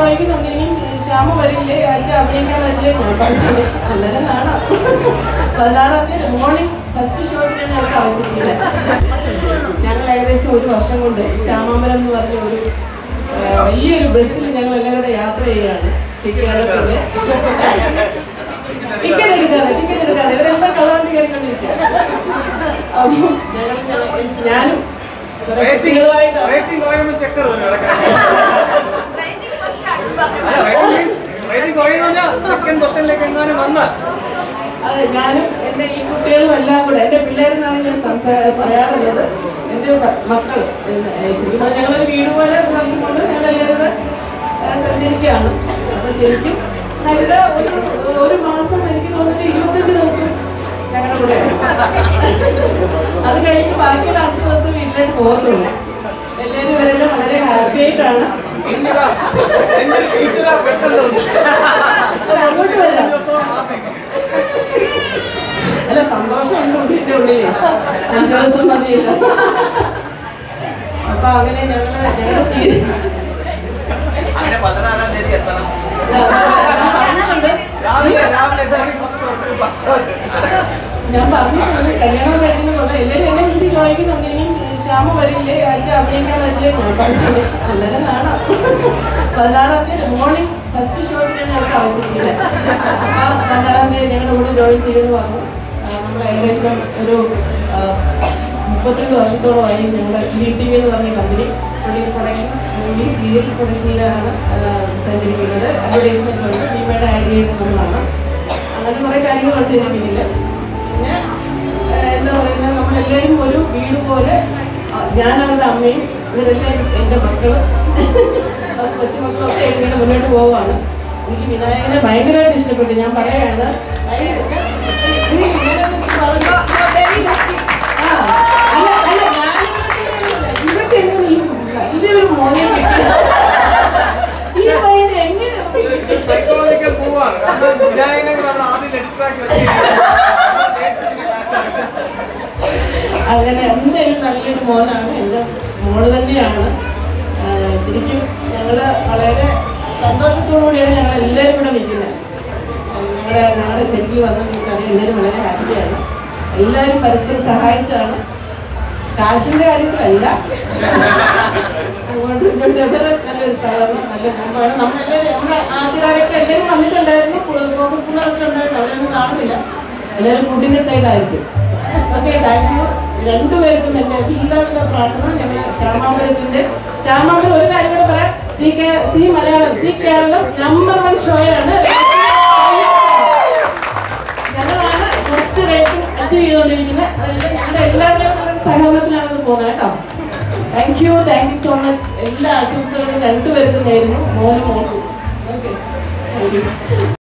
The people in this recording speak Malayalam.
ചോദിക്കുന്നുണ്ട് ഇനി ശ്യാമ വരില്ലേ? അതിന്റെ അഭിനയിക്കാൻ വരില്ലേ? ഞാൻ അന്നേരം കാണാം. പതിനാറാം തീയതി മോർണിംഗ് ഫസ്റ്റ് ഷോട്ടിന് അറിയിച്ചിട്ടില്ല ഞങ്ങൾ ഏകദേശം ഒരു വർഷം കൊണ്ട് ശ്യാമാമ്പലം എന്ന് പറഞ്ഞ ഒരു വലിയൊരു ബസ്സിൽ ഞങ്ങൾ എല്ലാവരുടെ യാത്ര ചെയ്യുകയാണ് ടിക്കറ്റ് എടുക്കാതെ ടിക്കറ്റ് എടുക്കാതെ. ഇവരെല്ലാം കളവണ്ടി കയറിക്കൊണ്ടിരിക്കുക? ഞങ്ങൾ ഞാനും കുട്ടികളുമായിട്ടാണ്. സെക്കൻഡ് പൊസിഷനിലേക്ക് എങ്ങാനും വന്നാൽ അതെ ഞാനും എന്റെ ഈ കുട്ടികളും എല്ലാം കൂടെ എന്റെ പിള്ളേരെന്നാണ് ഞാൻ സംസാ പറയാറുള്ളത്. എന്റെ മക്കൾ ശരിക്കും ഞങ്ങളൊരു വീട് പോലെ വർഷം കൊണ്ട് ആ, സഞ്ചരിക്കുകയാണ്. അപ്പോൾ ശരിക്കും അവരുടെ ഒരു ഒരു മാസം എനിക്ക് തോന്നുന്നു ഇരുപത്തഞ്ച് ദിവസം ഞങ്ങളുടെ കൂടെ അത് കഴിഞ്ഞ് ബാക്കിയുള്ള അഞ്ച് ദിവസം വീട്ടിലേക്ക് പോകുന്നുള്ളൂ എല്ലാവരും ഇവരെല്ലാം വളരെ ഹാപ്പി ആയിട്ടാണ്. അല്ല സന്തോഷമുണ്ട് ഉള്ളിൽ അഞ്ചു ദിവസം മതിയല്ലോ. അപ്പൊ അങ്ങനെ ഞങ്ങൾ ഞങ്ങളുടെ സീരി പതിനാറാം തീയതി എത്തണം. ഞാൻ പറഞ്ഞിട്ടുണ്ട്. കല്യാണം കഴിക്കുന്നുള്ള എല്ലാവരും എന്നെ വിളിച്ച് ചോദിക്കുന്നുണ്ട്. ഇനി ശ്യാമ വരില്ലേ? അതിന്റെ അഭിനയിക്കാൻ പറഞ്ഞിട്ടുണ്ട് അന്നേരം കാണാം. പതിനാറാം തീയതി മോർണിംഗ് ഫസ്റ്റ് ഷോട്ടിന് ഞങ്ങൾക്ക് അറിയിച്ചിട്ടില്ല അപ്പൊ പതിനാറാം തീയതി ഞങ്ങളുടെ കൂടെ ജോയിൻ ചെയ്യുമെന്ന് പറഞ്ഞു. നമ്മൾ ഏകദേശം ഒരു മുപ്പത്തിരണ്ട് വർഷത്തോളമായി ഞങ്ങളുടെ ഡി എന്ന് പറഞ്ഞ കമ്പനി പ്രൊഡക്ഷൻ മൂവി സീരിയൽ പ്രൊഡക്ഷനിലാണ് സഞ്ചരിക്കുന്നത്. അഡ്വർടൈസ്മെന്റിലുണ്ട് ഭീമയുടെ ആഡ് ചെയ്തിട്ടുള്ളതാണ് അങ്ങനെ കുറേ കാര്യങ്ങളുണ്ട് ഇതിന് പിന്നിൽ. പിന്നെ എന്താ പറയുന്നത് നമ്മളെല്ലാവരും ഒരു വീട് പോലെ ഞാൻ അവരുടെ അമ്മയും ഇവരെല്ലാം എന്റെ മക്കളും. കൊച്ചുമക്കളൊക്കെ ഇങ്ങനെ മുന്നോട്ട് പോവാണ് എനിക്ക് വിനായകനെ ഭയങ്കരമായിട്ട് ഇഷ്ടപ്പെട്ടു. ഞാൻ ഈ നല്ലൊരു മോനെ? ഈ പയ്യനെ എങ്ങനെ സൈക്കോളജിക്കൽ കാരണം വിനായകനെ ആദ്യം ലെറ്ററാക്കി അങ്ങനെ എന്തായാലും നല്ലൊരു മോനാണ്. എന്റെ മോൾ തന്നെയാണ്. ശരിക്കും ഞങ്ങൾ വളരെ സന്തോഷത്തോടുകൂടിയാണ് ഞങ്ങൾ എല്ലാവരും ഇവിടെ നിൽക്കുന്നത്. ഞങ്ങളുടെ ഞങ്ങളുടെ സെറ്റിൽ വന്ന എല്ലാവരും വളരെ ഹാപ്പിയാണ് എല്ലാവരും പരസ്പരം സഹായിച്ചാണ്. കാശിന്റെ കാര്യത്തിലല്ല. അങ്ങോട്ടും ഇങ്ങോട്ടും നല്ലൊരു സഹകരണം നല്ല കുടുംബമാണ്. നമ്മളെല്ലാവരും നമ്മുടെ ആൾക്കാരൊക്കെ എല്ലാവരും വന്നിട്ടുണ്ടായിരുന്നു. ഫോക്കസ് പിള്ളേരൊക്കെ ഉണ്ടായിരുന്നു. അവരൊന്നും കാണുന്നില്ല. എല്ലാവരും ഫുഡിന്റെ സൈഡായിരിക്കും ഓക്കെ താങ്ക് യു രണ്ടുപേർക്കും എന്റെ എല്ലാവരുടെ പ്രാർത്ഥന ഞങ്ങൾ ശ്യാമാമ്പലത്തിന്റെ ശ്യാമാമ്പലം ഒരു കാര്യം കൂടെ പറയാം. Zee Zee Malayalam Zee Keralam number one ഷോയാണ് ഞങ്ങളാണ് ഫസ്റ്റ് റേറ്റിംഗ് അച്ചീവ് ചെയ്തുകൊണ്ടിരിക്കുന്നത്. ഞങ്ങളുടെ എല്ലാവരുടെയും സഹകരണത്തിലാണ് പോകുന്നത് കേട്ടോ. Thank you thank you so much എല്ലാ ആശംസകളും രണ്ടുപേർക്കും നേരുന്നു. മോനും മോൾക്കും. Okay thank you